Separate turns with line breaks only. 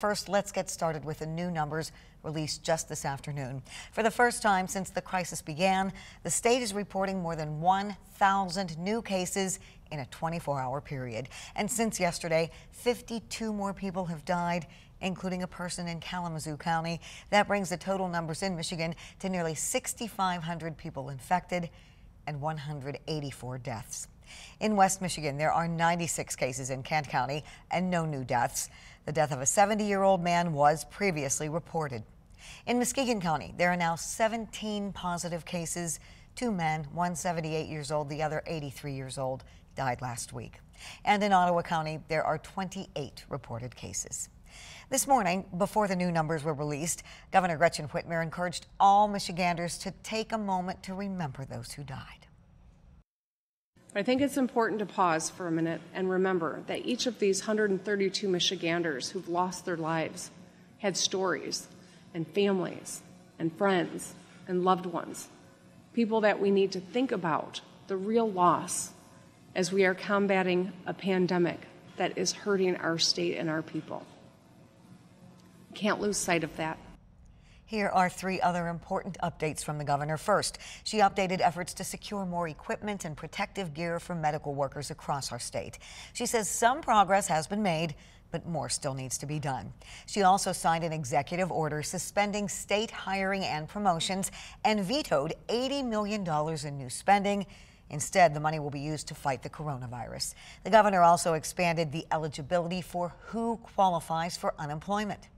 First, let's get started with the new numbers released just this afternoon. For the first time since the crisis began, the state is reporting more than 1,000 new cases in a 24 hour period. And since yesterday, 52 more people have died, including a person in Kalamazoo County. That brings the total numbers in Michigan to nearly 6,500 people infected and 184 deaths. In West Michigan, there are 96 cases in Kent County and no new deaths. The death of a 70 year old man was previously reported. In Muskegon County, there are now 17 positive cases. Two men, one 78 years old, the other 83 years old, died last week. And in Ottawa County, there are 28 reported cases. This morning, before the new numbers were released, Governor Gretchen Whitmer encouraged all Michiganders to take a moment to remember those who died.
I think it's important to pause for a minute and remember that each of these 132 Michiganders who've lost their lives had stories and families and friends and loved ones, people that we need to think about the real loss as we are combating a pandemic that is hurting our state and our people. Can't lose sight of that.
Here are three other important updates from the governor. First, she updated efforts to secure more equipment and protective gear for medical workers across our state. She says some progress has been made, but more still needs to be done. She also signed an executive order suspending state hiring and promotions and vetoed $80 million in new spending. Instead, the money will be used to fight the coronavirus. The governor also expanded the eligibility for who qualifies for unemployment.